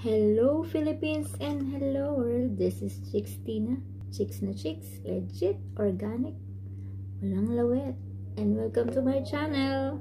Hello Philippines and hello world. This is Chicks Tina. Chicks na chicks, legit, organic, walang lawet. And welcome to my channel.